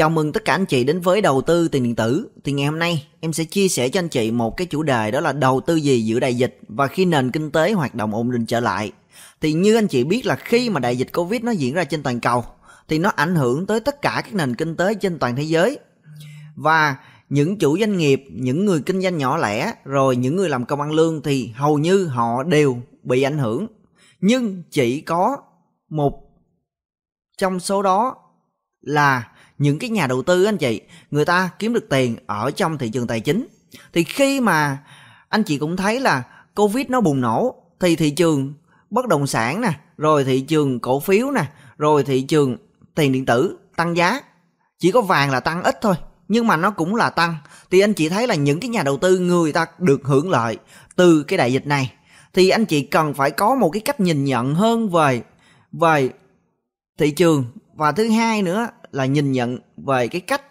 Chào mừng tất cả anh chị đến với đầu tư tiền điện tử. Thì ngày hôm nay em sẽ chia sẻ cho anh chị một cái chủ đề đó là đầu tư gì giữa đại dịch và khi nền kinh tế hoạt động ổn định trở lại. Thì như anh chị biết là khi mà đại dịch Covid nó diễn ra trên toàn cầu thì nó ảnh hưởng tới tất cả các nền kinh tế trên toàn thế giới. Và những chủ doanh nghiệp, những người kinh doanh nhỏ lẻ, rồi những người làm công ăn lương thì hầu như họ đều bị ảnh hưởng. Nhưng chỉ có một trong số đó là những cái nhà đầu tư anh chị, người ta kiếm được tiền ở trong thị trường tài chính. Thì khi mà anh chị cũng thấy là covid nó bùng nổ, thì thị trường bất động sản nè, rồi thị trường cổ phiếu nè, rồi thị trường tiền điện tử tăng giá. Chỉ có vàng là tăng ít thôi, nhưng mà nó cũng là tăng. Thì anh chị thấy là những cái nhà đầu tư người ta được hưởng lợi từ cái đại dịch này. Thì anh chị cần phải có một cái cách nhìn nhận hơn về về thị trường. Và thứ hai nữa là nhìn nhận về cái cách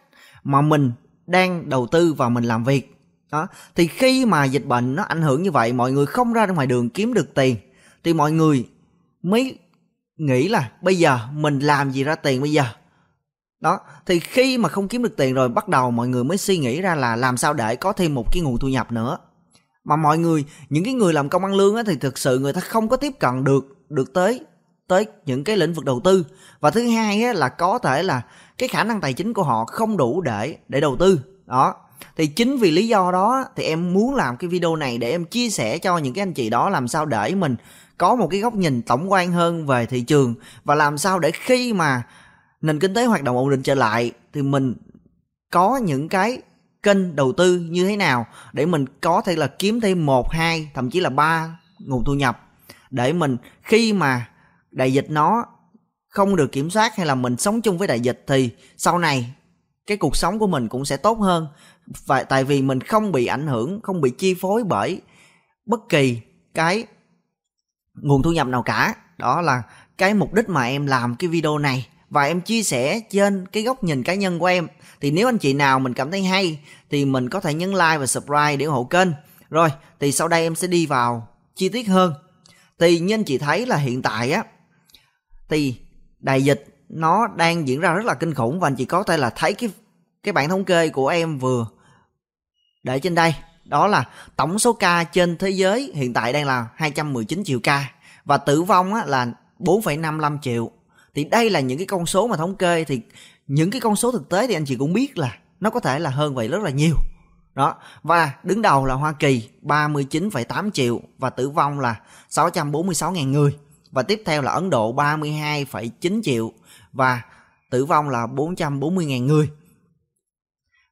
mà mình đang đầu tư và mình làm việc. Đó. Thì khi mà dịch bệnh nó ảnh hưởng như vậy mọi người không ra ngoài đường kiếm được tiền thì mọi người mới nghĩ là bây giờ mình làm gì ra tiền bây giờ? Đó. Thì khi mà không kiếm được tiền rồi bắt đầu mọi người mới suy nghĩ ra là làm sao để có thêm một cái nguồn thu nhập nữa. Mà mọi người những cái người làm công ăn lương á, thì thực sự người ta không có tiếp cận được được tới tới những cái lĩnh vực đầu tư. Và thứ hai á, là có thể là cái khả năng tài chính của họ không đủ để để đầu tư. Đó. Thì chính vì lý do đó thì em muốn làm cái video này để em chia sẻ cho những cái anh chị đó làm sao để mình có một cái góc nhìn tổng quan hơn về thị trường và làm sao để khi mà nền kinh tế hoạt động ổn định trở lại thì mình có những cái kênh đầu tư như thế nào để mình có thể là kiếm thêm một hai thậm chí là ba nguồn thu nhập để mình khi mà đại dịch nó không được kiểm soát hay là mình sống chung với đại dịch thì sau này cái cuộc sống của mình cũng sẽ tốt hơn. Và tại vì mình không bị ảnh hưởng, không bị chi phối bởi bất kỳ cái nguồn thu nhập nào cả. Đó là cái mục đích mà em làm cái video này. Và em chia sẻ trên cái góc nhìn cá nhân của em. Thì nếu anh chị nào mình cảm thấy hay thì mình có thể nhấn like và subscribe để ủng hộ kênh. Rồi, thì sau đây em sẽ đi vào chi tiết hơn. Thì như anh chị thấy là hiện tại á thì đại dịch nó đang diễn ra rất là kinh khủng và anh chị có thể là thấy cái cái bản thống kê của em vừa để trên đây. Đó là tổng số ca trên thế giới hiện tại đang là 219 triệu ca và tử vong á, là 4,55 triệu. Thì đây là những cái con số mà thống kê thì những cái con số thực tế thì anh chị cũng biết là nó có thể là hơn vậy rất là nhiều. Đó và đứng đầu là Hoa Kỳ 39,8 triệu và tử vong là 646.000 người và tiếp theo là Ấn Độ 32,9 triệu và tử vong là 440.000 người.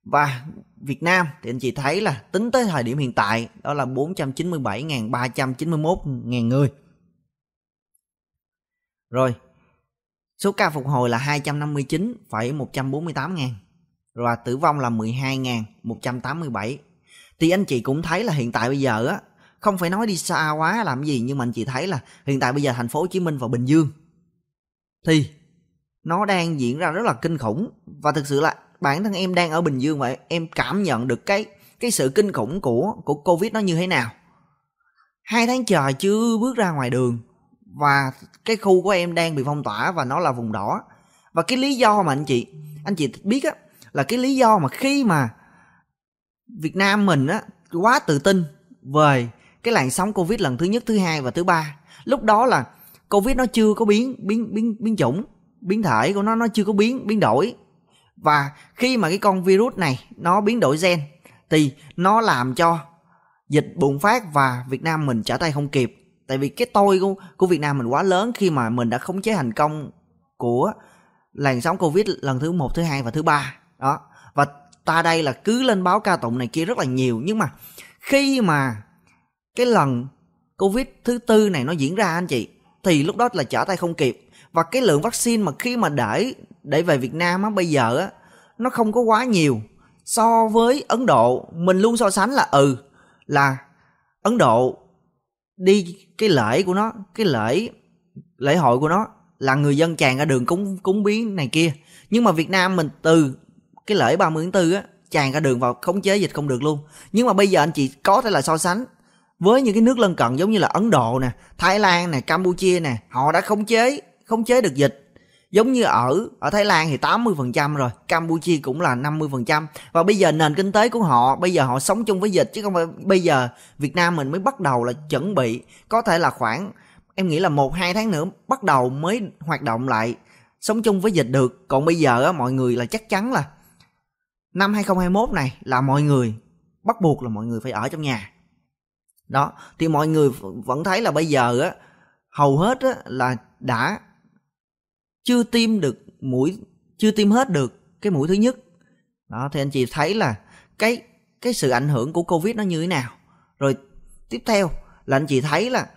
Và Việt Nam thì anh chị thấy là tính tới thời điểm hiện tại đó là 497.391.000 người. Rồi, số ca phục hồi là 259,148 ngàn và tử vong là 12.187 thì anh chị cũng thấy là hiện tại bây giờ á không phải nói đi xa quá, làm gì, nhưng mà anh chị thấy là hiện tại bây giờ thành phố Hồ Chí Minh và Bình Dương thì nó đang diễn ra rất là kinh khủng. Và thực sự là bản thân em đang ở Bình Dương vậy, em cảm nhận được cái cái sự kinh khủng của của Covid nó như thế nào. Hai tháng trời chưa bước ra ngoài đường và cái khu của em đang bị phong tỏa và nó là vùng đỏ. Và cái lý do mà anh chị anh chị biết á, là cái lý do mà khi mà Việt Nam mình á, quá tự tin về cái làn sóng Covid lần thứ nhất, thứ hai và thứ ba. Lúc đó là Covid nó chưa có biến biến biến biến chủng, biến thể của nó nó chưa có biến biến đổi. Và khi mà cái con virus này nó biến đổi gen thì nó làm cho dịch bùng phát và Việt Nam mình trở tay không kịp. Tại vì cái tôi của, của Việt Nam mình quá lớn khi mà mình đã khống chế thành công của làn sóng Covid lần thứ một, thứ hai và thứ ba đó và ta đây là cứ lên báo ca tụng này kia rất là nhiều nhưng mà khi mà cái lần covid thứ tư này nó diễn ra anh chị, thì lúc đó là trở tay không kịp. Và cái lượng vaccine mà khi mà để để về Việt Nam á, bây giờ á, nó không có quá nhiều. So với Ấn Độ, mình luôn so sánh là ừ là Ấn Độ đi cái lễ của nó, cái lễ lễ hội của nó là người dân tràn ra đường cúng cúng biến này kia. Nhưng mà Việt Nam mình từ cái lễ 30 tháng 4 á, tràn ra đường vào khống chế dịch không được luôn. Nhưng mà bây giờ anh chị có thể là so sánh với những cái nước lân cận giống như là Ấn Độ nè Thái Lan nè Campuchia nè họ đã khống chế khống chế được dịch. Giống như ở ở Thái Lan thì 80% rồi, Campuchia cũng là 50% và bây giờ nền kinh tế của họ bây giờ họ sống chung với dịch chứ không phải bây giờ Việt Nam mình mới bắt đầu là chuẩn bị. Có thể là khoảng em nghĩ là một hai tháng nữa bắt đầu mới hoạt động lại sống chung với dịch được. Còn bây giờ á, mọi người là chắc chắn là năm 2021 này là mọi người bắt buộc là mọi người phải ở trong nhà đó thì mọi người vẫn thấy là bây giờ á hầu hết á, là đã chưa tiêm được mũi chưa tiêm hết được cái mũi thứ nhất. Đó thì anh chị thấy là cái cái sự ảnh hưởng của covid nó như thế nào? Rồi tiếp theo là anh chị thấy là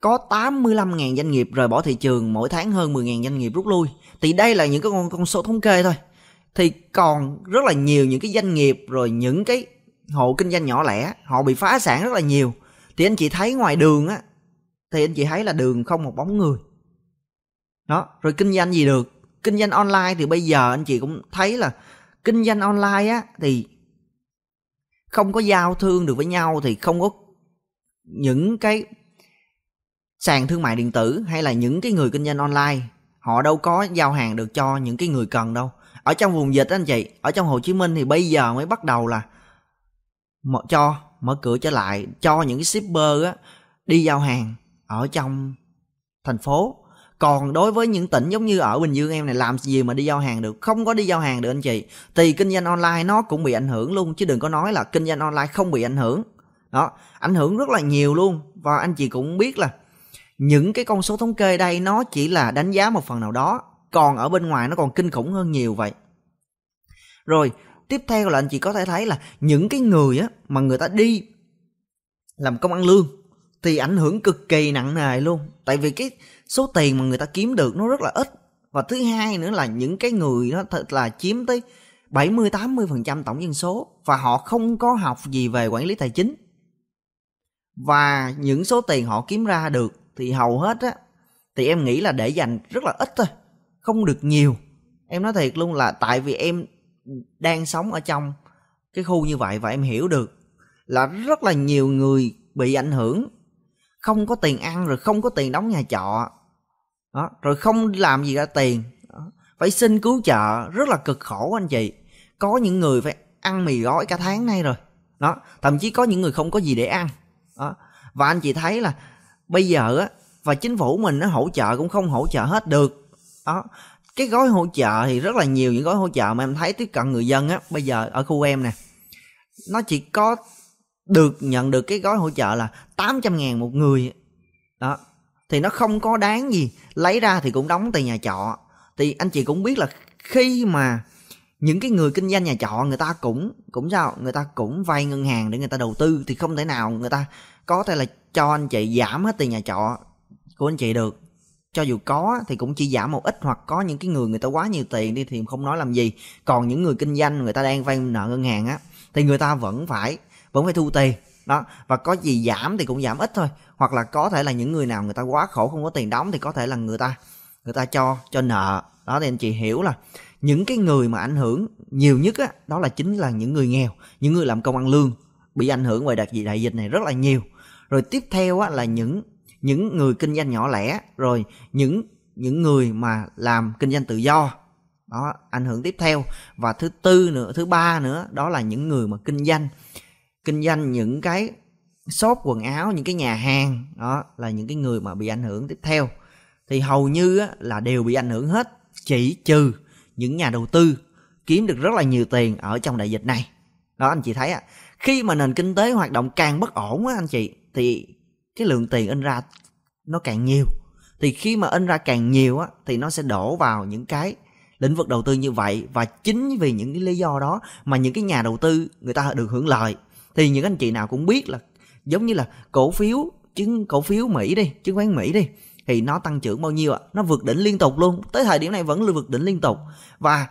có 85.000 doanh nghiệp rời bỏ thị trường mỗi tháng hơn 10.000 doanh nghiệp rút lui. Thì đây là những cái con, con số thống kê thôi. Thì còn rất là nhiều những cái doanh nghiệp rồi những cái hộ kinh doanh nhỏ lẻ, họ bị phá sản rất là nhiều. Thì anh chị thấy ngoài đường á, thì anh chị thấy là đường không một bóng người. Đó, rồi kinh doanh gì được? Kinh doanh online thì bây giờ anh chị cũng thấy là kinh doanh online á, thì không có giao thương được với nhau, thì không có những cái sàn thương mại điện tử hay là những cái người kinh doanh online, họ đâu có giao hàng được cho những cái người cần đâu. Ở trong vùng dịch anh chị, ở trong hồ chí minh thì bây giờ mới bắt đầu là mở, cho mở cửa trở lại cho những cái shipper á đi giao hàng ở trong thành phố. Còn đối với những tỉnh giống như ở bình dương em này làm gì mà đi giao hàng được? Không có đi giao hàng được anh chị. Thì kinh doanh online nó cũng bị ảnh hưởng luôn chứ đừng có nói là kinh doanh online không bị ảnh hưởng. Đó ảnh hưởng rất là nhiều luôn. Và anh chị cũng biết là những cái con số thống kê đây nó chỉ là đánh giá một phần nào đó còn ở bên ngoài nó còn kinh khủng hơn nhiều vậy. Rồi tiếp theo là anh chị có thể thấy là những cái người á mà người ta đi làm công ăn lương thì ảnh hưởng cực kỳ nặng nề luôn tại vì cái số tiền mà người ta kiếm được nó rất là ít và thứ hai nữa là những cái người đó thật là chiếm tới 70 80% tổng dân số và họ không có học gì về quản lý tài chính. Và những số tiền họ kiếm ra được thì hầu hết á thì em nghĩ là để dành rất là ít thôi, không được nhiều. Em nói thiệt luôn là tại vì em đang sống ở trong cái khu như vậy và em hiểu được là rất là nhiều người bị ảnh hưởng. Không có tiền ăn rồi không có tiền đóng nhà trọ. Đó, rồi không làm gì ra tiền. Đó. phải xin cứu trợ. Rất là cực khổ anh chị. Có những người phải ăn mì gói cả tháng nay rồi. Đó, thậm chí có những người không có gì để ăn. Đó, và anh chị thấy là bây giờ á, và chính phủ mình nó hỗ trợ cũng không hỗ trợ hết được. Đó cái gói hỗ trợ thì rất là nhiều những gói hỗ trợ mà em thấy tiếp cận người dân á. Bây giờ ở khu em nè, nó chỉ có được, nhận được cái gói hỗ trợ là 800 ngàn một người. Đó, thì nó không có đáng gì. Lấy ra thì cũng đóng tiền nhà trọ. Thì anh chị cũng biết là khi mà những cái người kinh doanh nhà trọ, người ta cũng cũng sao? Người ta cũng vay ngân hàng để người ta đầu tư, thì không thể nào người ta có thể là cho anh chị giảm hết tiền nhà trọ của anh chị được cho dù có thì cũng chỉ giảm một ít hoặc có những cái người người ta quá nhiều tiền đi thì không nói làm gì. Còn những người kinh doanh, người ta đang vay nợ ngân hàng á, thì người ta vẫn phải vẫn phải thu tiền. Đó, và có gì giảm thì cũng giảm ít thôi. Hoặc là có thể là những người nào người ta quá khổ không có tiền đóng thì có thể là người ta người ta cho cho nợ. Đó, thì anh chị hiểu là những cái người mà ảnh hưởng nhiều nhất á, đó là chính là những người nghèo, những người làm công ăn lương, bị ảnh hưởng bởi đại dịch đại dịch này rất là nhiều. Rồi tiếp theo á là những những người kinh doanh nhỏ lẻ rồi những những người mà làm kinh doanh tự do. Đó ảnh hưởng tiếp theo. Và thứ tư nữa thứ ba nữa đó là những người mà kinh doanh kinh doanh những cái shop quần áo những cái nhà hàng. Đó là những cái người mà bị ảnh hưởng tiếp theo. Thì hầu như á, là đều bị ảnh hưởng hết chỉ trừ những nhà đầu tư kiếm được rất là nhiều tiền ở trong đại dịch này. Đó anh chị thấy á khi mà nền kinh tế hoạt động càng bất ổn á anh chị thì cái lượng tiền in ra nó càng nhiều. Thì khi mà in ra càng nhiều á, thì nó sẽ đổ vào những cái lĩnh vực đầu tư như vậy. Và chính vì những cái lý do đó mà những cái nhà đầu tư người ta được hưởng lợi. Thì những anh chị nào cũng biết là giống như là cổ phiếu, chứng cổ phiếu Mỹ đi, chứng khoán Mỹ đi, thì nó tăng trưởng bao nhiêu ạ? Nó vượt đỉnh liên tục luôn. Tới thời điểm này vẫn là vượt đỉnh liên tục. Và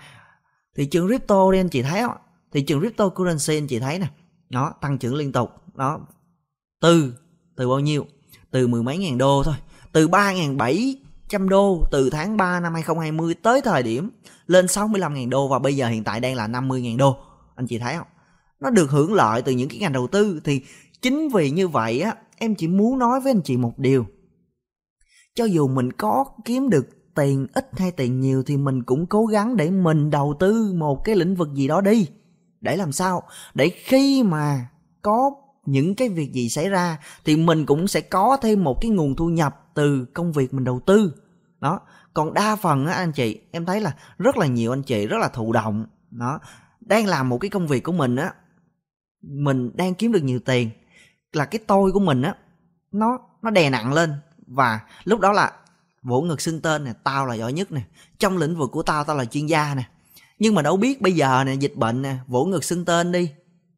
thị trường crypto đi, anh chị thấy không? Thị trường cryptocurrency, anh chị thấy nè, nó tăng trưởng liên tục. Đó, từ từ bao nhiêu? Từ mười mấy ngàn đô thôi. Từ ba ngàn bảy trăm đô từ tháng 3 năm 2020 tới thời điểm lên 65 ngàn đô và bây giờ hiện tại đang là 50 ngàn đô. Anh chị thấy không? Nó được hưởng lợi từ những cái ngành đầu tư. Thì chính vì như vậy á, em chỉ muốn nói với anh chị một điều. Cho dù mình có kiếm được tiền ít hay tiền nhiều thì mình cũng cố gắng để mình đầu tư một cái lĩnh vực gì đó đi. Để làm sao? Để khi mà có những cái việc gì xảy ra thì mình cũng sẽ có thêm một cái nguồn thu nhập từ công việc mình đầu tư. Đó, còn đa phần á anh chị, em thấy là rất là nhiều anh chị rất là thụ động. Đó, đang làm một cái công việc của mình á, mình đang kiếm được nhiều tiền là cái tôi của mình á, nó nó đè nặng lên. Và lúc đó là vỗ ngực xưng tên nè, tao là giỏi nhất nè, trong lĩnh vực của tao tao là chuyên gia nè. Nhưng mà đâu biết bây giờ nè, dịch bệnh nè, vỗ ngực xưng tên đi.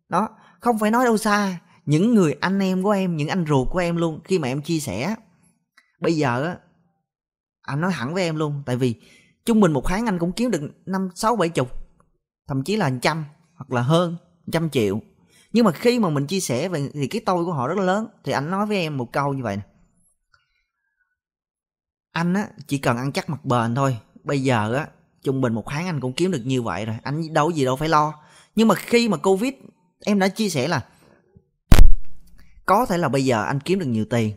Đó, không phải nói đâu xa những người anh em của em, những anh ruột của em luôn, khi mà em chia sẻ bây giờ á, anh nói thẳng với em luôn, tại vì trung bình một tháng anh cũng kiếm được năm, sáu, bảy chục, thậm chí là trăm hoặc là hơn, trăm triệu. Nhưng mà khi mà mình chia sẻ về thì cái tôi của họ rất là lớn. Thì anh nói với em một câu như vậy nè. Anh á, chỉ cần ăn chắc mặt bền thôi. Bây giờ á, trung bình một tháng anh cũng kiếm được như vậy rồi. Anh đâu gì đâu phải lo. Nhưng mà khi mà covid, em đã chia sẻ là có thể là bây giờ anh kiếm được nhiều tiền,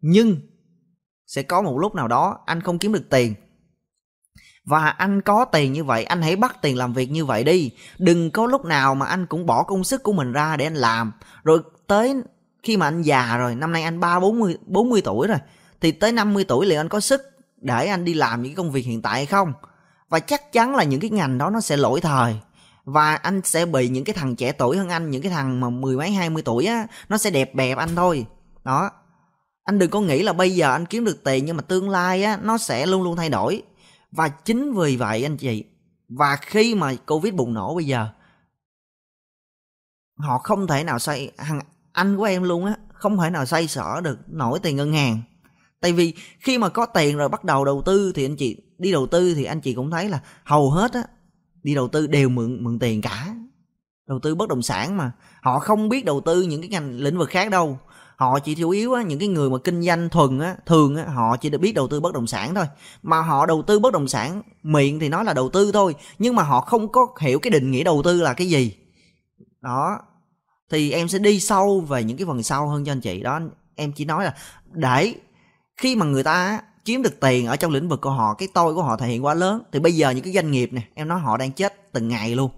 nhưng sẽ có một lúc nào đó anh không kiếm được tiền. Và anh có tiền như vậy, anh hãy bắt tiền làm việc như vậy đi. Đừng có lúc nào mà anh cũng bỏ công sức của mình ra để anh làm. Rồi tới khi mà anh già rồi, năm nay anh ba, bốn mươi bốn mươi tuổi rồi, thì tới 50 tuổi liệu anh có sức để anh đi làm những công việc hiện tại hay không? Và chắc chắn là những cái ngành đó nó sẽ lỗi thời và anh sẽ bị những cái thằng trẻ tuổi hơn anh, những cái thằng mà mười mấy, hai mươi tuổi á, nó sẽ đẹp bẹp anh thôi. Đó. Anh đừng có nghĩ là bây giờ anh kiếm được tiền nhưng mà tương lai á, nó sẽ luôn luôn thay đổi. Và chính vì vậy anh chị, và khi mà covid bùng nổ bây giờ, họ không thể nào xoay, thằng anh của em luôn á, không thể nào xoay sở được nổi tiền ngân hàng. Tại vì khi mà có tiền rồi bắt đầu đầu tư thì anh chị, đi đầu tư thì anh chị cũng thấy là hầu hết á đi đầu tư đều mượn mượn tiền cả. Đầu tư bất động sản mà. Họ không biết đầu tư những cái ngành lĩnh vực khác đâu. Họ chỉ chủ yếu á, những cái người mà kinh doanh thuần á, thường á, họ chỉ được biết đầu tư bất động sản thôi. Mà họ đầu tư bất động sản miệng thì nói là đầu tư thôi, nhưng mà họ không có hiểu cái định nghĩa đầu tư là cái gì. Đó. Thì em sẽ đi sâu về những cái phần sau hơn cho anh chị. Đó, em chỉ nói là, để khi mà người ta kiếm được tiền ở trong lĩnh vực của họ, cái tôi của họ thể hiện quá lớn. Thì bây giờ những cái doanh nghiệp này em nói họ đang chết từng ngày luôn.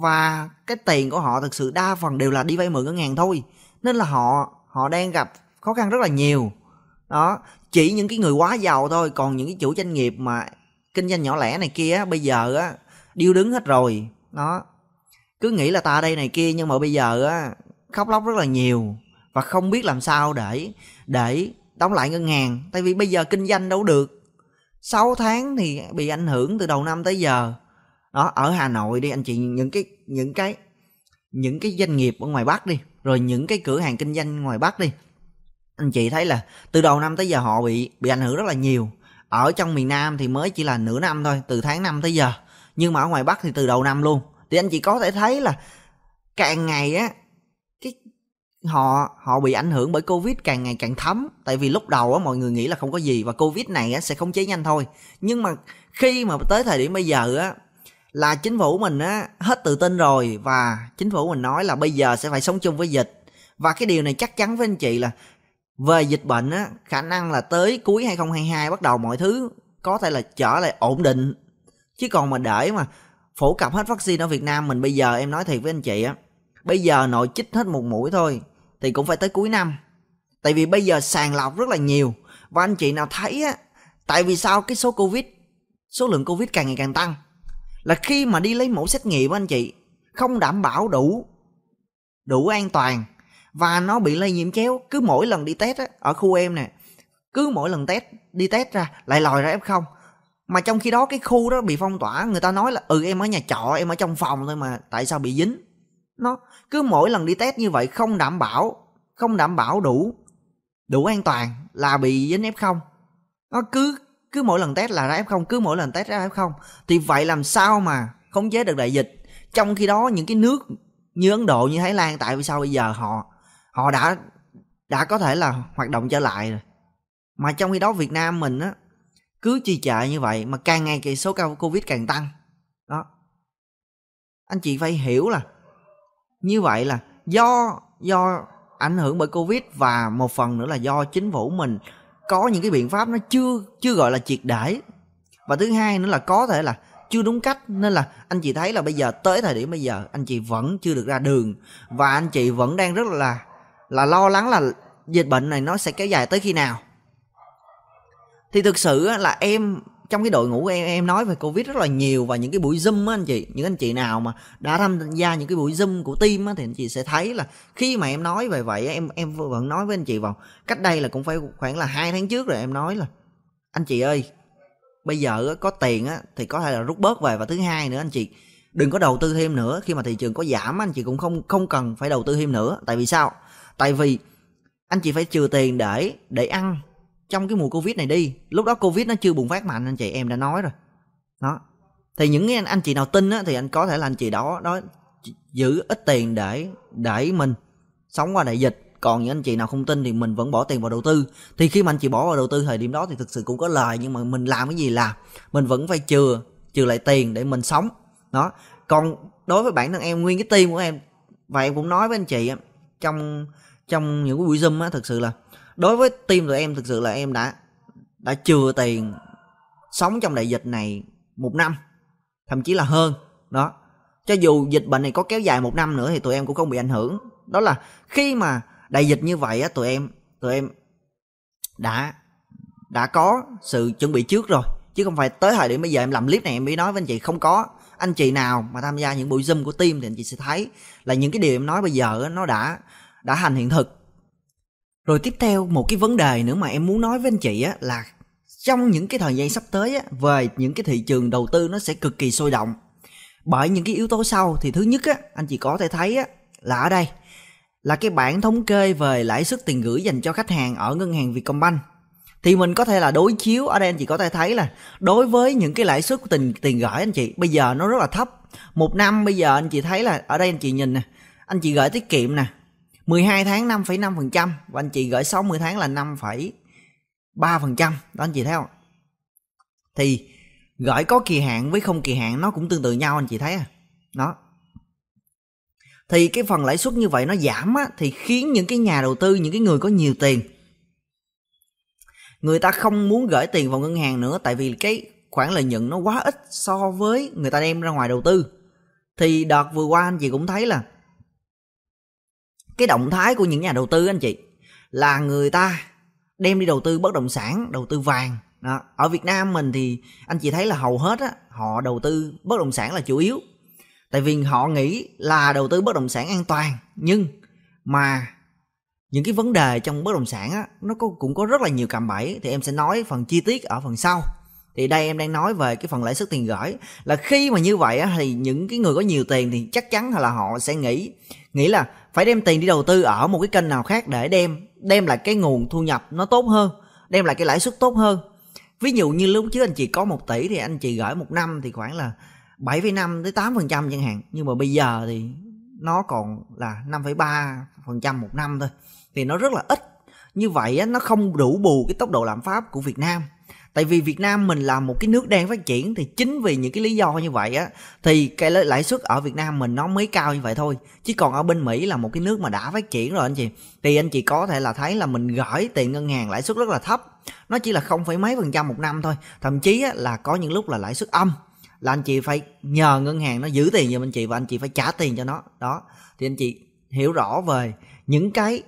Và cái tiền của họ thực sự đa phần đều là đi vay mượn ngân hàng thôi. Nên là họ họ đang gặp khó khăn rất là nhiều. Đó, chỉ những cái người quá giàu thôi. Còn những cái chủ doanh nghiệp mà kinh doanh nhỏ lẻ này kia bây giờ á, điêu đứng hết rồi. Đó, cứ nghĩ là ta đây này kia, nhưng mà bây giờ á, khóc lóc rất là nhiều. Và không biết làm sao để để đóng lại ngân hàng, tại vì bây giờ kinh doanh đâu được. 6 tháng thì bị ảnh hưởng từ đầu năm tới giờ. Đó, ở Hà Nội đi, anh chị, những cái những cái những cái doanh nghiệp ở ngoài Bắc đi, rồi những cái cửa hàng kinh doanh ngoài Bắc đi, anh chị thấy là từ đầu năm tới giờ họ bị bị ảnh hưởng rất là nhiều. Ở trong miền Nam thì mới chỉ là nửa năm thôi, từ tháng năm tới giờ. Nhưng mà ở ngoài Bắc thì từ đầu năm luôn. Thì anh chị có thể thấy là càng ngày á họ họ bị ảnh hưởng bởi covid càng ngày càng thấm. Tại vì lúc đầu á, mọi người nghĩ là không có gì và covid này á, sẽ không chế nhanh thôi. Nhưng mà khi mà tới thời điểm bây giờ á, là chính phủ mình á, hết tự tin rồi và chính phủ mình nói là bây giờ sẽ phải sống chung với dịch. Và cái điều này chắc chắn với anh chị là về dịch bệnh á, khả năng là tới cuối 2022 bắt đầu mọi thứ có thể là trở lại ổn định. Chứ còn mà để mà phổ cập hết vaccine ở Việt Nam mình bây giờ, em nói thiệt với anh chị á, bây giờ nội chích hết một mũi thôi thì cũng phải tới cuối năm. Tại vì bây giờ sàng lọc rất là nhiều. Và anh chị nào thấy á tại vì sao cái số covid số lượng covid càng ngày càng tăng? Là khi mà đi lấy mẫu xét nghiệm anh chị không đảm bảo đủ đủ an toàn. Và nó bị lây nhiễm chéo. Cứ mỗi lần đi test á, ở khu em nè cứ mỗi lần test đi test ra lại lòi ra f không. Mà trong khi đó cái khu đó bị phong tỏa người ta nói là ừ em ở nhà trọ em ở trong phòng thôi mà tại sao bị dính? Nó, cứ mỗi lần đi test như vậy không đảm bảo, không đảm bảo đủ đủ an toàn là bị dính f không. Nó cứ cứ mỗi lần test là ra f không, cứ mỗi lần test ra f không. Thì vậy làm sao mà khống chế được đại dịch? Trong khi đó những cái nước như ấn độ, như thái lan, tại vì sao bây giờ họ họ đã đã có thể là hoạt động trở lại rồi. Mà trong khi đó việt nam mình á, cứ trì trệ như vậy mà càng ngày cái số ca covid càng tăng. Đó. Anh chị phải hiểu là như vậy là do do ảnh hưởng bởi covid và một phần nữa là do chính phủ mình có những cái biện pháp nó chưa chưa gọi là triệt để. Và thứ hai nữa là có thể là chưa đúng cách, nên là anh chị thấy là bây giờ, tới thời điểm bây giờ, anh chị vẫn chưa được ra đường. Và anh chị vẫn đang rất là là lo lắng là dịch bệnh này nó sẽ kéo dài tới khi nào. Thì thực sự là em trong cái đội ngũ em em nói về covid rất là nhiều và những cái buổi zoom á anh chị, những anh chị nào mà đã tham gia những cái buổi zoom của team á thì anh chị sẽ thấy là khi mà em nói về vậy em em vẫn nói với anh chị vào cách đây là cũng phải khoảng là hai tháng trước rồi em nói là, anh chị ơi, bây giờ có tiền á thì có thể là rút bớt về và thứ hai nữa anh chị, đừng có đầu tư thêm nữa, khi mà thị trường có giảm anh chị cũng không không cần phải đầu tư thêm nữa. Tại vì sao? Tại vì anh chị phải trừ tiền để để ăn trong cái mùa covid này đi. Lúc đó covid nó chưa bùng phát mạnh anh chị em đã nói rồi. Đó. Thì những anh, anh chị nào tin á, thì anh có thể là anh chị đó đó giữ ít tiền để để mình sống qua đại dịch. Còn những anh chị nào không tin thì mình vẫn bỏ tiền vào đầu tư. Thì khi mà anh chị bỏ vào đầu tư thời điểm đó thì thực sự cũng có lời nhưng mà mình làm cái gì làm. Mình vẫn phải chừa trừ lại tiền để mình sống. Đó. Còn đối với bản thân em nguyên cái team của em và em cũng nói với anh chị trong trong những cái buổi zoom á thực sự là đối với team tụi em, thực sự là em đã đã chừa tiền sống trong đại dịch này một năm, thậm chí là hơn. Đó. Cho dù dịch bệnh này có kéo dài một năm nữa thì tụi em cũng không bị ảnh hưởng. Đó là khi mà đại dịch như vậy á, tụi em tụi em đã đã có sự chuẩn bị trước rồi. Chứ không phải tới thời điểm bây giờ em làm clip này em mới nói với anh chị không có. Anh chị nào mà tham gia những buổi zoom của team thì anh chị sẽ thấy là những cái điều em nói bây giờ nó đã đã thành hiện thực rồi tiếp theo, một cái vấn đề nữa mà em muốn nói với anh chị á, là trong những cái thời gian sắp tới á, về những cái thị trường đầu tư nó sẽ cực kỳ sôi động. Bởi những cái yếu tố sau thì thứ nhất á, anh chị có thể thấy á, là ở đây, là cái bảng thống kê về lãi suất tiền gửi dành cho khách hàng ở ngân hàng Vietcombank. Thì mình có thể là đối chiếu, ở đây anh chị có thể thấy là đối với những cái lãi suất của tiền tiền gửi anh chị, bây giờ nó rất là thấp. Một năm bây giờ anh chị thấy là, ở đây anh chị nhìn nè, anh chị gửi tiết kiệm nè 12 tháng 5,5% và anh chị gửi 60 tháng là 5,3% đó anh chị thấy không? Thì gửi có kỳ hạn với không kỳ hạn nó cũng tương tự nhau anh chị thấy à? Đó. Thì cái phần lãi suất như vậy nó giảm á, thì khiến những cái nhà đầu tư những cái người có nhiều tiền người ta không muốn gửi tiền vào ngân hàng nữa tại vì cái khoản lợi nhuận nó quá ít so với người ta đem ra ngoài đầu tư. Thì đợt vừa qua anh chị cũng thấy là cái động thái của những nhà đầu tư anh chị là người ta đem đi đầu tư bất động sản đầu tư vàng. Đó. ở việt nam mình thì anh chị thấy là hầu hết á họ đầu tư bất động sản là chủ yếu. Tại vì họ nghĩ là đầu tư bất động sản an toàn nhưng mà những cái vấn đề trong bất động sản á nó có, cũng có rất là nhiều cạm bẫy. Thì em sẽ nói phần chi tiết ở phần sau. Thì đây em đang nói về cái phần lãi suất tiền gửi. Là khi mà như vậy á, thì những cái người có nhiều tiền thì chắc chắn là họ sẽ nghĩ nghĩ là phải đem tiền đi đầu tư ở một cái kênh nào khác để đem đem lại cái nguồn thu nhập nó tốt hơn đem lại cái lãi suất tốt hơn. Ví dụ như lúc trước anh chị có một tỷ thì anh chị gửi một năm thì khoảng là 7,5 tới 8 phần trăm chẳng hạn. Nhưng mà bây giờ thì nó còn là 5,3 phần trăm một năm thôi. Thì nó rất là ít. Như vậy nó không đủ bù cái tốc độ lạm phát của Việt Nam tại vì Việt Nam mình là một cái nước đang phát triển thì chính vì những cái lý do như vậy á thì cái lãi suất ở Việt Nam mình nó mới cao như vậy thôi. Chứ còn ở bên Mỹ là một cái nước mà đã phát triển rồi anh chị. Thì anh chị có thể là thấy là mình gửi tiền ngân hàng lãi suất rất là thấp. Nó chỉ là không phải mấy phần trăm một năm thôi. Thậm chí á, là có những lúc là lãi suất âm. Là anh chị phải nhờ ngân hàng nó giữ tiền cho anh chị và anh chị phải trả tiền cho nó. Đó. Thì anh chị hiểu rõ về những cái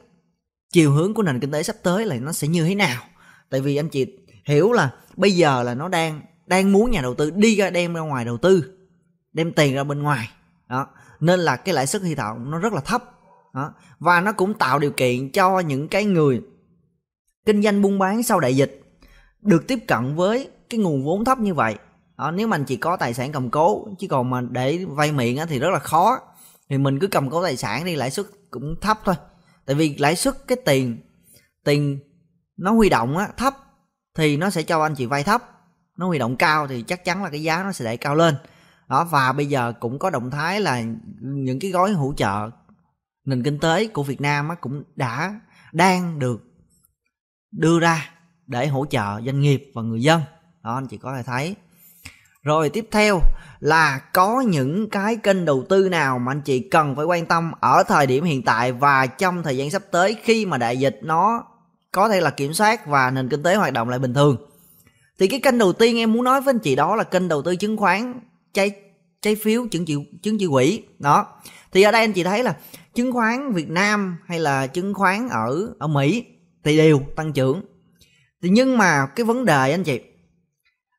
chiều hướng của nền kinh tế sắp tới là nó sẽ như thế nào. Tại vì anh chị hiểu là bây giờ là nó đang đang muốn nhà đầu tư đi ra đem ra ngoài đầu tư đem tiền ra bên ngoài. Đó. Nên là cái lãi suất hy động nó rất là thấp. Đó. Và nó cũng tạo điều kiện cho những cái người kinh doanh buôn bán sau đại dịch được tiếp cận với cái nguồn vốn thấp như vậy. Đó, nếu mà anh chỉ có tài sản cầm cố chứ còn mà để vay miệng thì rất là khó. Thì mình cứ cầm cố tài sản đi lãi suất cũng thấp thôi. Tại vì lãi suất cái tiền tiền nó huy động á thấp thì nó sẽ cho anh chị vay thấp. Nó huy động cao thì chắc chắn là cái giá nó sẽ đẩy cao lên. Đó, và bây giờ cũng có động thái là những cái gói hỗ trợ nền kinh tế của Việt Nam cũng đã, đang được đưa ra để hỗ trợ doanh nghiệp và người dân. Đó, anh chị có thể thấy. Rồi tiếp theo là có những cái kênh đầu tư nào mà anh chị cần phải quan tâm ở thời điểm hiện tại và trong thời gian sắp tới khi mà đại dịch nó có thể là kiểm soát và nền kinh tế hoạt động lại bình thường. Thì cái kênh đầu tiên em muốn nói với anh chị đó là kênh đầu tư chứng khoán trái trái phiếu, chứng chỉ chứng chỉ quỹ. Đó. Thì ở đây anh chị thấy là chứng khoán Việt Nam hay là chứng khoán ở ở Mỹ thì đều tăng trưởng. Thì nhưng mà cái vấn đề anh chị,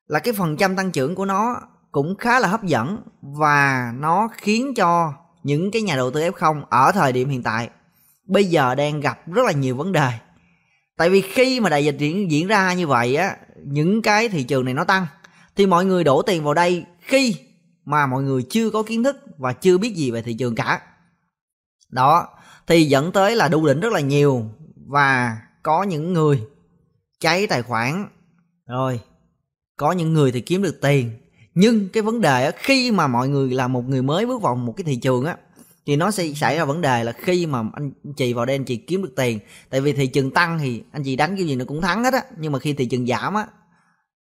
là cái phần trăm tăng trưởng của nó cũng khá là hấp dẫn và nó khiến cho những cái nhà đầu tư F0 ở thời điểm hiện tại bây giờ đang gặp rất là nhiều vấn đề. Tại vì khi mà đại dịch diễn diễn ra như vậy á, những cái thị trường này nó tăng thì mọi người đổ tiền vào đây khi mà mọi người chưa có kiến thức và chưa biết gì về thị trường cả. Đó, thì dẫn tới là đu đỉnh rất là nhiều và có những người cháy tài khoản rồi có những người thì kiếm được tiền nhưng cái vấn đề á, khi mà mọi người là một người mới bước vào một cái thị trường á thì nó sẽ xảy ra vấn đề là khi mà anh chị vào đây anh chị kiếm được tiền. Tại vì thị trường tăng thì anh chị đánh cái gì nó cũng thắng hết á. Nhưng mà khi thị trường giảm á,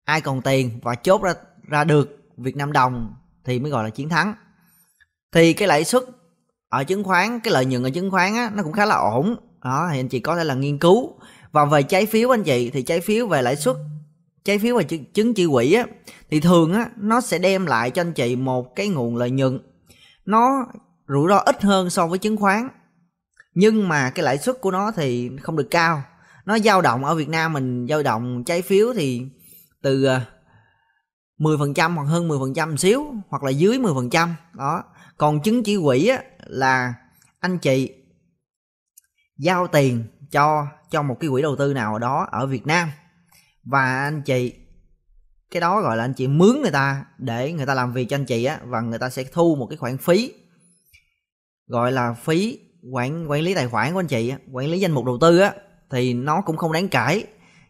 ai còn tiền và chốt ra ra được Việt Nam đồng thì mới gọi là chiến thắng. Thì cái lãi suất ở chứng khoán, cái lợi nhuận ở chứng khoán á, nó cũng khá là ổn. Đó, thì anh chị có thể là nghiên cứu. Và về trái phiếu anh chị, thì trái phiếu về lãi suất, trái phiếu và chứng chỉ quỹ á, thì thường á, nó sẽ đem lại cho anh chị một cái nguồn lợi nhuận. Nó rủi ro ít hơn so với chứng khoán. Nhưng mà cái lãi suất của nó thì không được cao. Nó dao động ở Việt Nam mình dao động trái phiếu thì từ ờ, 10% hoặc hơn 10% xíu hoặc là dưới 10% đó. Còn chứng chỉ quỹ á, là anh chị giao tiền cho cho một cái quỹ đầu tư nào đó ở Việt Nam. Và anh chị cái đó gọi là anh chị mướn người ta để người ta làm việc cho anh chị á và người ta sẽ thu một cái khoản phí gọi là phí quản quản lý tài khoản của anh chị quản lý danh mục đầu tư á, thì nó cũng không đáng kể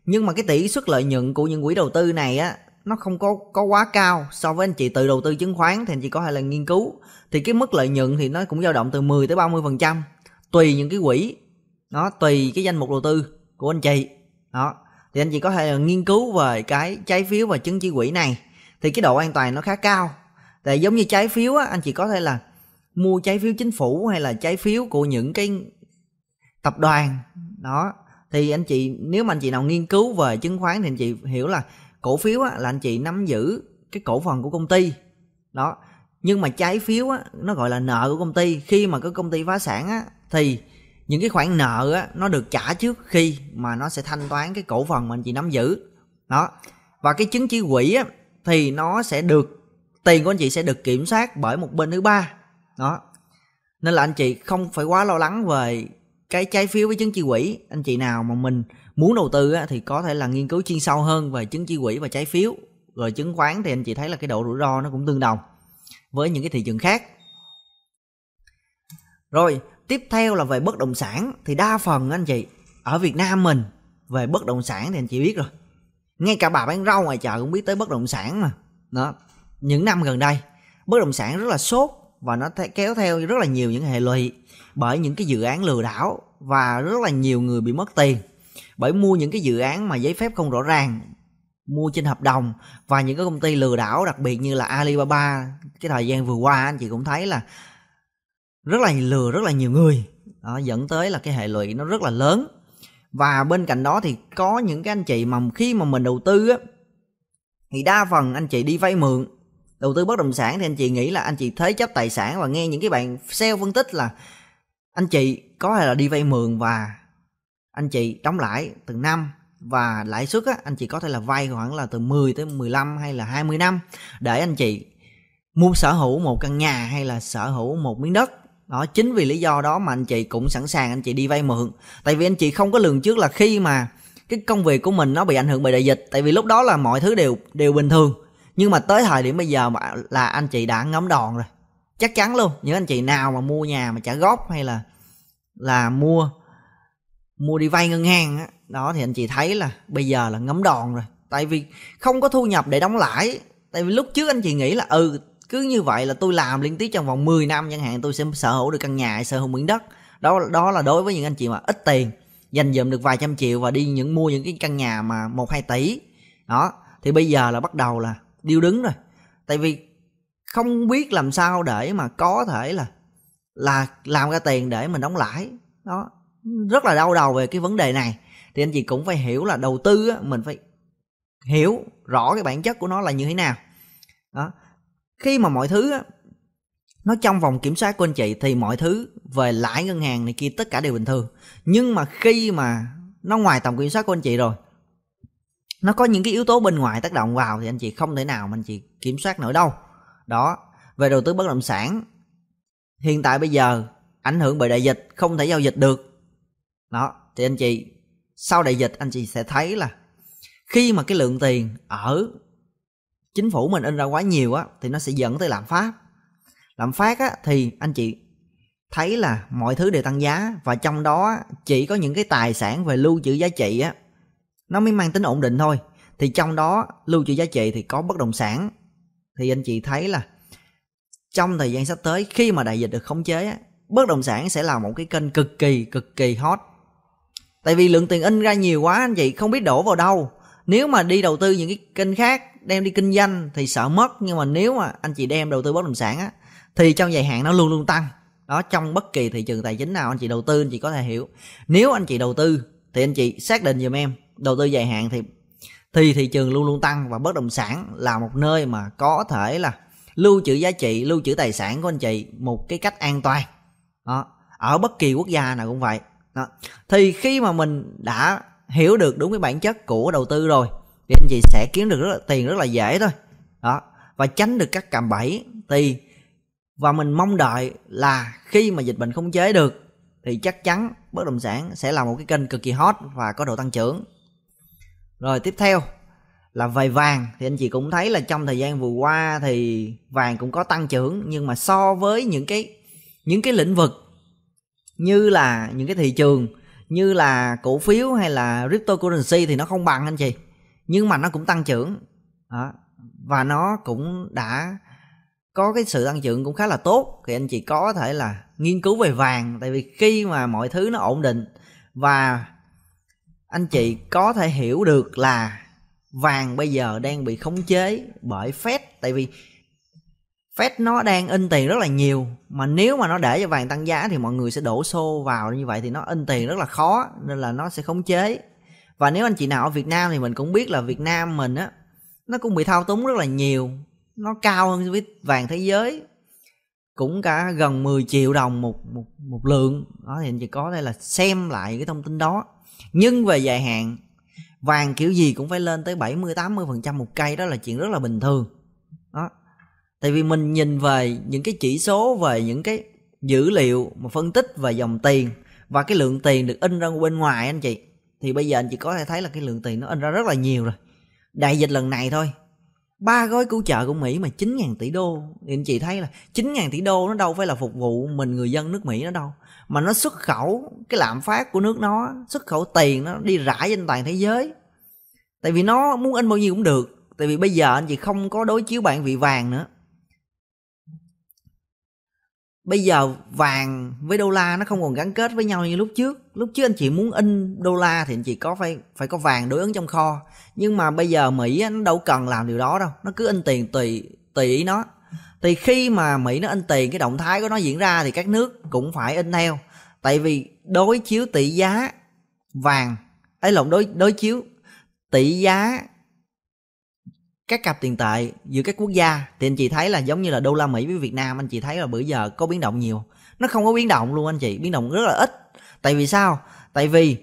nhưng mà cái tỷ suất lợi nhuận của những quỹ đầu tư này á, nó không có có quá cao so với anh chị tự đầu tư chứng khoán thì anh chị có thể là nghiên cứu. Thì cái mức lợi nhuận thì nó cũng dao động từ 10 tới 30 phần trăm, tùy những cái quỹ. Nó tùy cái danh mục đầu tư của anh chị. Đó. Thì anh chị có thể là nghiên cứu về cái trái phiếu và chứng chỉ quỹ này. Thì cái độ an toàn nó khá cao. Tại giống như trái phiếu á, anh chị có thể là mua trái phiếu chính phủ hay là trái phiếu của những cái tập đoàn. Đó. Thì anh chị nếu mà anh chị nào nghiên cứu về chứng khoán thì anh chị hiểu là cổ phiếu á, là anh chị nắm giữ cái cổ phần của công ty. Đó. Nhưng mà trái phiếu á, nó gọi là nợ của công ty. Khi mà cái công ty phá sản á, thì những cái khoản nợ á, nó được trả trước khi mà nó sẽ thanh toán cái cổ phần mà anh chị nắm giữ. Đó. Và cái chứng chỉ quỹ á, thì nó sẽ được tiền của anh chị sẽ được kiểm soát bởi một bên thứ ba đó. Nên là anh chị không phải quá lo lắng về cái trái phiếu với chứng chỉ quỹ. Anh chị nào mà mình muốn đầu tư á, thì có thể là nghiên cứu chuyên sâu hơn về chứng chỉ quỹ và trái phiếu. Rồi chứng khoán thì anh chị thấy là cái độ rủi ro nó cũng tương đồng với những cái thị trường khác. Rồi tiếp theo là về bất động sản. Thì đa phần anh chị ở Việt Nam mình về bất động sản thì anh chị biết rồi. Ngay cả bà bán rau ngoài chợ cũng biết tới bất động sản mà. Đó. Những năm gần đây bất động sản rất là sốt và nó kéo theo rất là nhiều những hệ lụy bởi những cái dự án lừa đảo và rất là nhiều người bị mất tiền. Bởi mua những cái dự án mà giấy phép không rõ ràng mua trên hợp đồng và những cái công ty lừa đảo đặc biệt như là Alibaba cái thời gian vừa qua anh chị cũng thấy là rất là lừa rất là nhiều người. Đó, dẫn tới là cái hệ lụy nó rất là lớn. Và bên cạnh đó thì có những cái anh chị mà khi mà mình đầu tư á thì đa phần anh chị đi vay mượn đầu tư bất động sản thì anh chị nghĩ là anh chị thế chấp tài sản và nghe những cái bạn sale phân tích là anh chị có thể là đi vay mượn và anh chị đóng lãi từng năm và lãi suất á, anh chị có thể là vay khoảng là từ 10 tới 15 hay là 20 năm để anh chị mua sở hữu một căn nhà hay là sở hữu một miếng đất. Đó chính vì lý do đó mà anh chị cũng sẵn sàng anh chị đi vay mượn. Tại vì anh chị không có lường trước là khi mà cái công việc của mình nó bị ảnh hưởng bởi đại dịch tại vì lúc đó là mọi thứ đều đều bình thường nhưng mà tới thời điểm bây giờ mà là anh chị đã ngấm đòn rồi. Chắc chắn luôn những anh chị nào mà mua nhà mà trả góp hay là là mua mua đi vay ngân hàng đó, đó thì anh chị thấy là bây giờ là ngấm đòn rồi. Tại vì không có thu nhập để đóng lãi. Tại vì lúc trước anh chị nghĩ là ừ cứ như vậy là tôi làm liên tiếp trong vòng 10 năm chẳng hạn tôi sẽ sở hữu được căn nhà sở hữu miếng đất. Đó đó là đối với những anh chị mà ít tiền dành dụm được vài trăm triệu và đi những mua những cái căn nhà mà một hai tỷ. Đó thì bây giờ là bắt đầu là điêu đứng rồi. Tại vì không biết làm sao để mà có thể là là làm ra tiền để mình đóng lãi. Đó. Rất là đau đầu về cái vấn đề này. Thì anh chị cũng phải hiểu là đầu tư á, mình phải hiểu rõ cái bản chất của nó là như thế nào. Đó. Khi mà mọi thứ á, nó trong vòng kiểm soát của anh chị thì mọi thứ về lãi ngân hàng này kia tất cả đều bình thường. Nhưng mà khi mà nó ngoài tầm kiểm soát của anh chị rồi nó có những cái yếu tố bên ngoài tác động vào thì anh chị không thể nào mà anh chị kiểm soát nổi đâu. Đó, về đầu tư bất động sản, hiện tại bây giờ ảnh hưởng bởi đại dịch, không thể giao dịch được. Đó, thì anh chị, sau đại dịch anh chị sẽ thấy là khi mà cái lượng tiền ở chính phủ mình in ra quá nhiều á, thì nó sẽ dẫn tới lạm phát. Lạm phát á, thì anh chị thấy là mọi thứ đều tăng giá và trong đó chỉ có những cái tài sản về lưu trữ giá trị á nó mới mang tính ổn định thôi. Thì trong đó, lưu trữ giá trị thì có bất động sản. Thì anh chị thấy là trong thời gian sắp tới, khi mà đại dịch được khống chế bất động sản sẽ là một cái kênh cực kỳ cực kỳ hot. Tại vì lượng tiền in ra nhiều quá, anh chị không biết đổ vào đâu. Nếu mà đi đầu tư những cái kênh khác, đem đi kinh doanh thì sợ mất. Nhưng mà nếu mà anh chị đem đầu tư bất động sản á, thì trong dài hạn nó luôn luôn tăng. Đó, trong bất kỳ thị trường tài chính nào anh chị đầu tư, anh chị có thể hiểu. Nếu anh chị đầu tư, thì anh chị xác định giùm em đầu tư dài hạn thì thì thị trường luôn luôn tăng và bất động sản là một nơi mà có thể là lưu trữ giá trị, lưu trữ tài sản của anh chị một cái cách an toàn. Đó, ở bất kỳ quốc gia nào cũng vậy. Đó. thì khi mà mình đã hiểu được đúng cái bản chất của đầu tư rồi thì anh chị sẽ kiếm được rất là, tiền rất là dễ thôi. Đó, và tránh được các cạm bẫy thì, và mình mong đợi là khi mà dịch bệnh không chế được thì chắc chắn bất động sản sẽ là một cái kênh cực kỳ hot và có độ tăng trưởng rồi, tiếp theo, là về vàng thì anh chị cũng thấy là trong thời gian vừa qua thì vàng cũng có tăng trưởng, nhưng mà so với những cái những cái lĩnh vực như là những cái thị trường, như là cổ phiếu hay là cryptocurrency thì nó không bằng anh chị, nhưng mà nó cũng tăng trưởng đó. và nó cũng đã có cái sự tăng trưởng cũng khá là tốt thì anh chị có thể là nghiên cứu về vàng, tại vì khi mà mọi thứ nó ổn định và anh chị có thể hiểu được là vàng bây giờ đang bị khống chế bởi Fed. Tại vì Fed nó đang in tiền rất là nhiều, mà nếu mà nó để cho vàng tăng giá thì mọi người sẽ đổ xô vào như vậy thì nó in tiền rất là khó, nên là nó sẽ khống chế. Và nếu anh chị nào ở Việt Nam thì mình cũng biết là Việt Nam mình á, nó cũng bị thao túng rất là nhiều, nó cao hơn với vàng thế giới, cũng cả gần 10 triệu đồng một một một lượng. Đó, thì anh chị có thể là xem lại cái thông tin đó nhưng về dài hạn, vàng kiểu gì cũng phải lên tới 70 80 phần trăm một cây, đó là chuyện rất là bình thường. Đó. Tại vì mình nhìn về những cái chỉ số, về những cái dữ liệu mà phân tích về dòng tiền và cái lượng tiền được in ra bên ngoài, anh chị, thì bây giờ anh chị có thể thấy là cái lượng tiền nó in ra rất là nhiều rồi. Đại dịch lần này thôi ba gói cứu trợ của Mỹ mà 9.000 tỷ đô. Thì anh chị thấy là 9.000 tỷ đô nó đâu phải là phục vụ mình người dân nước Mỹ nó đâu. Mà nó xuất khẩu cái lạm phát của nước nó, xuất khẩu tiền nó đi rải trên toàn thế giới. Tại vì nó muốn in bao nhiêu cũng được. Tại vì bây giờ anh chị không có đối chiếu bản vị vàng nữa bây giờ vàng với đô la nó không còn gắn kết với nhau như lúc trước. Lúc trước anh chị muốn in đô la thì anh chị có phải phải có vàng đối ứng trong kho. Nhưng mà bây giờ mỹ nó đâu cần làm điều đó đâu. Nó cứ in tiền tùy tùy ý nó. Thì khi mà mỹ nó in tiền, cái động thái của nó diễn ra thì các nước cũng phải in theo. Tại vì đối chiếu tỷ giá vàng, ấy lộn, đối đối chiếu tỷ giá các cặp tiền tệ giữa các quốc gia thì anh chị thấy là giống như là đô la Mỹ với Việt Nam, anh chị thấy là bữa giờ có biến động nhiều. Nó không có biến động luôn anh chị, biến động rất là ít. Tại vì sao? Tại vì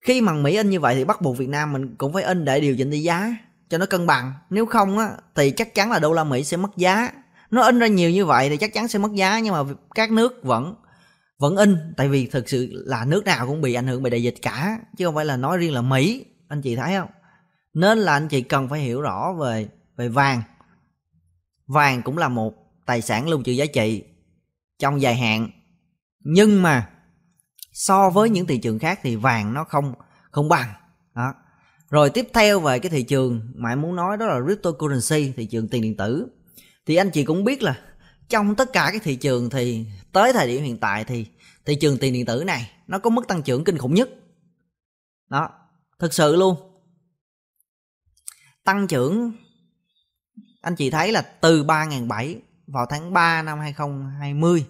khi mà Mỹ in như vậy thì bắt buộc Việt Nam mình cũng phải in để điều chỉnh tỷ giá cho nó cân bằng. Nếu không á, thì chắc chắn là đô la Mỹ sẽ mất giá. Nó in ra nhiều như vậy thì chắc chắn sẽ mất giá, nhưng mà các nước vẫn vẫn in. Tại vì thực sự là nước nào cũng bị ảnh hưởng bởi đại dịch cả, chứ không phải là nói riêng là Mỹ. Anh chị thấy không? Nên là anh chị cần phải hiểu rõ về về vàng. Vàng cũng là một tài sản lưu trữ giá trị trong dài hạn. Nhưng mà so với những thị trường khác thì vàng nó không không bằng. Đó. Rồi tiếp theo về cái thị trường mà em muốn nói đó là cryptocurrency, thị trường tiền điện tử. Thì anh chị cũng biết là trong tất cả các thị trường thì tới thời điểm hiện tại thì thị trường tiền điện tử này nó có mức tăng trưởng kinh khủng nhất. Đó thực sự luôn tăng trưởng. Anh chị thấy là từ 3.700 vào tháng 3 năm 2020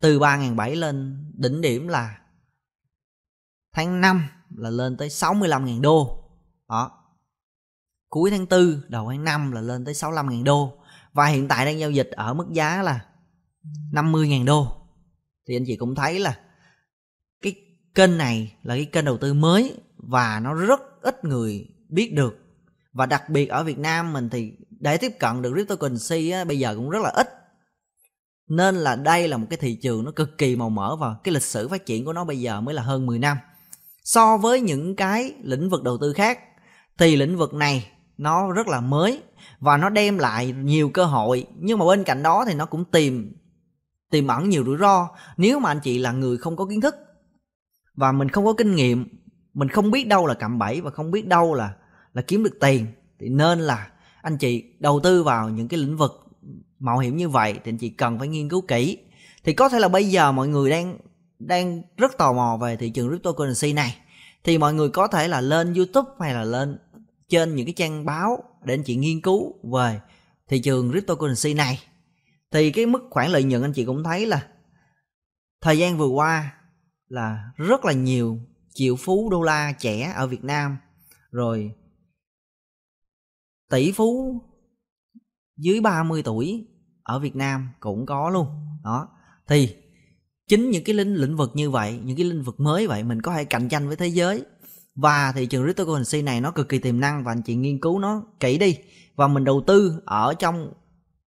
từ 3.700 lên đỉnh điểm là tháng 5 là lên tới 65.000 đô. Đó. Cuối tháng 4 đầu tháng 5 là lên tới 65.000 đô. Và hiện tại đang giao dịch ở mức giá là 50.000 đô. Thì anh chị cũng thấy là cái kênh này là cái kênh đầu tư mới và nó rất ít người biết được và đặc biệt ở Việt Nam mình thì để tiếp cận được cryptocurrency á, bây giờ cũng rất là ít. Nên là đây là một cái thị trường nó cực kỳ màu mỡ và cái lịch sử phát triển của nó bây giờ mới là hơn 10 năm. So với những cái lĩnh vực đầu tư khác thì lĩnh vực này nó rất là mới và nó đem lại nhiều cơ hội. Nhưng mà bên cạnh đó thì nó cũng tìm tìm ẩn nhiều rủi ro. Nếu mà anh chị là người không có kiến thức và mình không có kinh nghiệm mình không biết đâu là cạm bẫy và không biết đâu là là kiếm được tiền, thì nên là anh chị đầu tư vào những cái lĩnh vực mạo hiểm như vậy thì anh chị cần phải nghiên cứu kỹ. Thì có thể là bây giờ mọi người đang đang rất tò mò về thị trường cryptocurrency này. Thì mọi người có thể là lên youtube hay là lên trên những cái trang báo để anh chị nghiên cứu về thị trường cryptocurrency này. Thì cái mức khoản lợi nhuận anh chị cũng thấy là thời gian vừa qua là rất là nhiều triệu phú đô la trẻ ở Việt Nam. Rồi tỷ phú dưới 30 tuổi ở Việt Nam cũng có luôn. Đó. Thì chính những cái lĩnh lĩnh vực như vậy những cái lĩnh vực mới vậy mình có thể cạnh tranh với thế giới. Và thị trường cryptocurrency này nó cực kỳ tiềm năng và anh chị nghiên cứu nó kỹ đi. Và mình đầu tư ở trong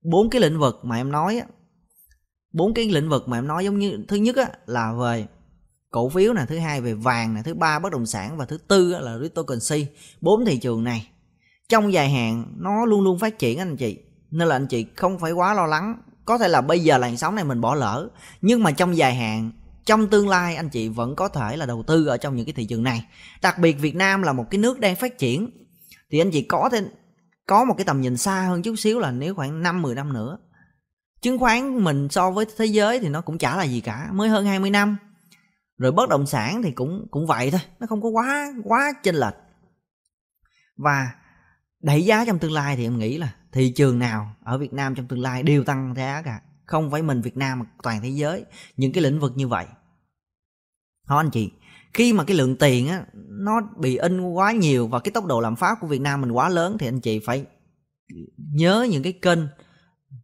bốn cái lĩnh vực mà em nói bốn cái lĩnh vực mà em nói giống như thứ nhất á, là về cổ phiếu nè thứ hai về vàng nè thứ ba bất động sản và thứ tư là cryptocurrency. Bốn thị trường này trong dài hạn nó luôn luôn phát triển anh chị. Nên là anh chị không phải quá lo lắng. Có thể là bây giờ làn sóng này mình bỏ lỡ, nhưng mà trong dài hạn, trong tương lai anh chị vẫn có thể là đầu tư ở trong những cái thị trường này. Đặc biệt Việt Nam là một cái nước đang phát triển, thì anh chị có thể, có một cái tầm nhìn xa hơn chút xíu là nếu khoảng 5 10 năm nữa. Chứng khoán mình so với thế giới thì nó cũng chả là gì cả, mới hơn 20 năm. Rồi bất động sản thì cũng cũng vậy thôi, nó không có quá quá chênh lệch. Và đẩy giá trong tương lai thì em nghĩ là thị trường nào ở Việt Nam trong tương lai đều tăng giá cả. Không phải mình Việt Nam mà toàn thế giới. Những cái lĩnh vực như vậy. Đó anh chị, khi mà cái lượng tiền á, nó bị in quá nhiều và cái tốc độ lạm phát của Việt Nam mình quá lớn thì anh chị phải nhớ những cái kênh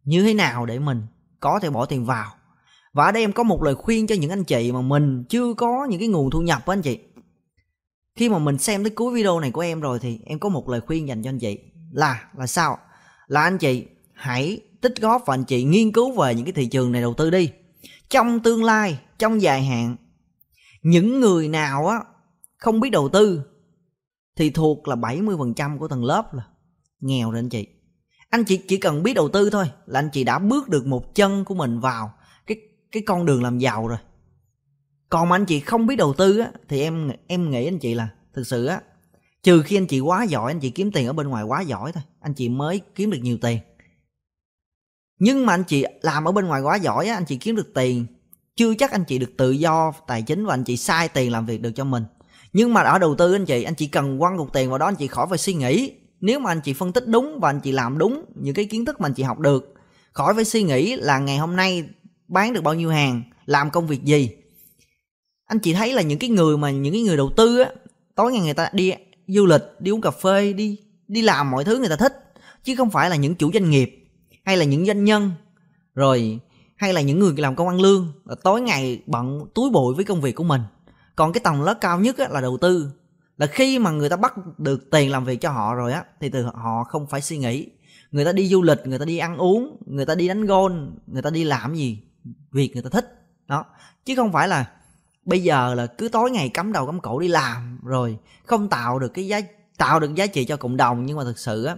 như thế nào để mình có thể bỏ tiền vào. Và ở đây em có một lời khuyên cho những anh chị mà mình chưa có những cái nguồn thu nhập á anh chị khi mà mình xem tới cuối video này của em rồi thì em có một lời khuyên dành cho anh chị. Là là sao? Là anh chị hãy tích góp và anh chị nghiên cứu về những cái thị trường này đầu tư đi. Trong tương lai, trong dài hạn, những người nào á không biết đầu tư thì thuộc là 70% của tầng lớp là nghèo rồi anh chị. Anh chị chỉ cần biết đầu tư thôi là anh chị đã bước được một chân của mình vào cái cái con đường làm giàu rồi còn mà anh chị không biết đầu tư á thì em em nghĩ anh chị là thực sự á trừ khi anh chị quá giỏi anh chị kiếm tiền ở bên ngoài quá giỏi thôi anh chị mới kiếm được nhiều tiền nhưng mà anh chị làm ở bên ngoài quá giỏi á anh chị kiếm được tiền chưa chắc anh chị được tự do tài chính và anh chị sai tiền làm việc được cho mình nhưng mà ở đầu tư anh chị anh chị cần quăng cục tiền vào đó anh chị khỏi phải suy nghĩ nếu mà anh chị phân tích đúng và anh chị làm đúng những cái kiến thức mà anh chị học được khỏi phải suy nghĩ là ngày hôm nay bán được bao nhiêu hàng làm công việc gì anh chị thấy là những cái người mà những cái người đầu tư á tối ngày người ta đi du lịch đi uống cà phê đi đi làm mọi thứ người ta thích chứ không phải là những chủ doanh nghiệp hay là những doanh nhân. Rồi hay là những người làm công ăn lương là tối ngày bận túi bụi với công việc của mình. Còn cái tầng lớp cao nhất á, là đầu tư. Là khi mà người ta bắt được tiền làm việc cho họ rồi á thì từ họ không phải suy nghĩ. Người ta đi du lịch người ta đi ăn uống người ta đi đánh gôn người ta đi làm gì việc người ta thích. Đó. Chứ không phải là bây giờ là cứ tối ngày cắm đầu cắm cổ đi làm rồi, không tạo được cái giá, tạo được giá trị cho cộng đồng. Nhưng mà thực sự á,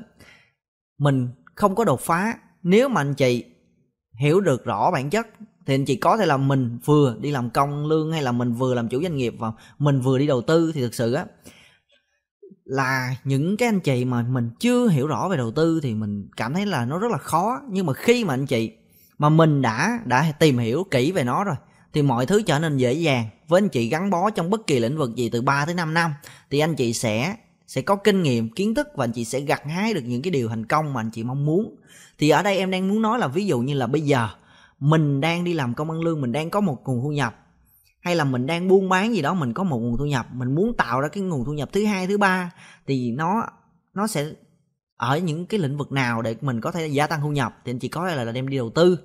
mình không có đột phá. Nếu mà anh chị hiểu được rõ bản chất, thì anh chị có thể là mình vừa đi làm công lương hay là mình vừa làm chủ doanh nghiệp và mình vừa đi đầu tư. Thì thực sự á, là những cái anh chị mà mình chưa hiểu rõ về đầu tư thì mình cảm thấy là nó rất là khó. Nhưng mà khi mà anh chị, mà mình đã đã tìm hiểu kỹ về nó rồi thì mọi thứ trở nên dễ dàng. Với anh chị gắn bó trong bất kỳ lĩnh vực gì từ 3 tới 5 năm, thì anh chị sẽ sẽ có kinh nghiệm, kiến thức và anh chị sẽ gặt hái được những cái điều thành công mà anh chị mong muốn. Thì ở đây em đang muốn nói là ví dụ như là bây giờ, mình đang đi làm công ăn lương, mình đang có một nguồn thu nhập, hay là mình đang buôn bán gì đó, mình có một nguồn thu nhập, mình muốn tạo ra cái nguồn thu nhập thứ hai, thứ ba, thì nó nó sẽ ở những cái lĩnh vực nào để mình có thể gia tăng thu nhập, thì anh chị có thể là đem đi đầu tư.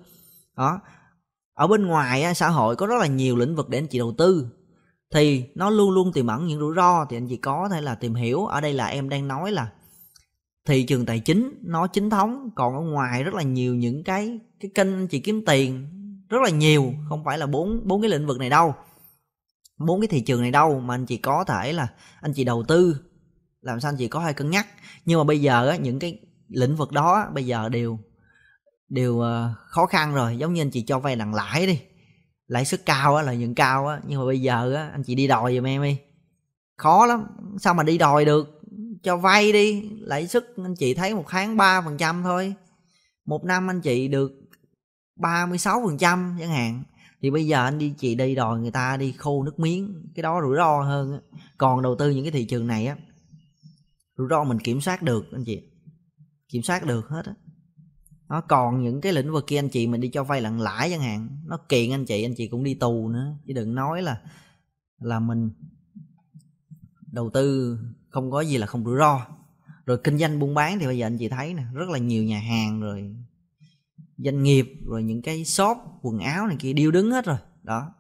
Đó ở bên ngoài xã hội có rất là nhiều lĩnh vực để anh chị đầu tư. Thì nó luôn luôn tiềm ẩn những rủi ro thì anh chị có thể là tìm hiểu. Ở đây là em đang nói là thị trường tài chính nó chính thống. Còn ở ngoài rất là nhiều những cái cái kênh anh chị kiếm tiền rất là nhiều. Không phải là bốn bốn cái lĩnh vực này đâu. Bốn cái thị trường này đâu mà anh chị có thể là anh chị đầu tư. Làm sao anh chị có hai cân nhắc. Nhưng mà bây giờ á, những cái lĩnh vực đó bây giờ đều đều ờ, khó khăn rồi. Giống như anh chị cho vay nặng lãi đi, lãi suất cao á, lợi nhuận cao á, nhưng mà bây giờ á, anh chị đi đòi giùm em đi. Khó lắm, sao mà đi đòi được? Cho vay đi, lãi suất anh chị thấy một tháng ba phần trăm thôi. Một năm anh chị được 36 phần trăm chẳng hạn. Thì bây giờ anh đi, chị đi đòi người ta đi khô nước miếng, cái đó rủi ro hơn còn đầu tư những cái thị trường này á, rủi ro mình kiểm soát được, anh chị. Kiểm soát được hết á nó còn những cái lĩnh vực kia anh chị mình đi cho vay lặng lãi chẳng hạn. Nó kiện anh chị anh chị cũng đi tù nữa. Chứ đừng nói là là mình đầu tư không có gì là không rủi ro. Rồi kinh doanh buôn bán thì bây giờ anh chị thấy nè, rất là nhiều nhà hàng rồi doanh nghiệp, rồi những cái shop, quần áo này kia điêu đứng hết rồi. Đó.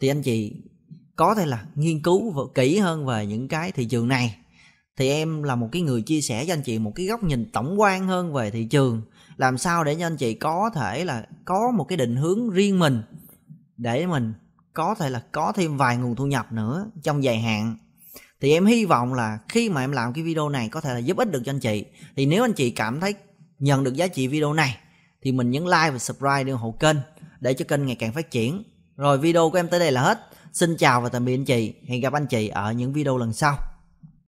Thì anh chị có thể là nghiên cứu kỹ hơn về những cái thị trường này. Thì em là một cái người chia sẻ cho anh chị một cái góc nhìn tổng quan hơn về thị trường làm sao để cho anh chị có thể là có một cái định hướng riêng mình để mình có thể là có thêm vài nguồn thu nhập nữa trong dài hạn? Thì em hy vọng là khi mà em làm cái video này có thể là giúp ích được cho anh chị. Thì nếu anh chị cảm thấy nhận được giá trị video này, thì mình nhấn like và subscribe để ủng hộ kênh, để cho kênh ngày càng phát triển. Rồi video của em tới đây là hết. Xin chào và tạm biệt anh chị. Hẹn gặp anh chị ở những video lần sau.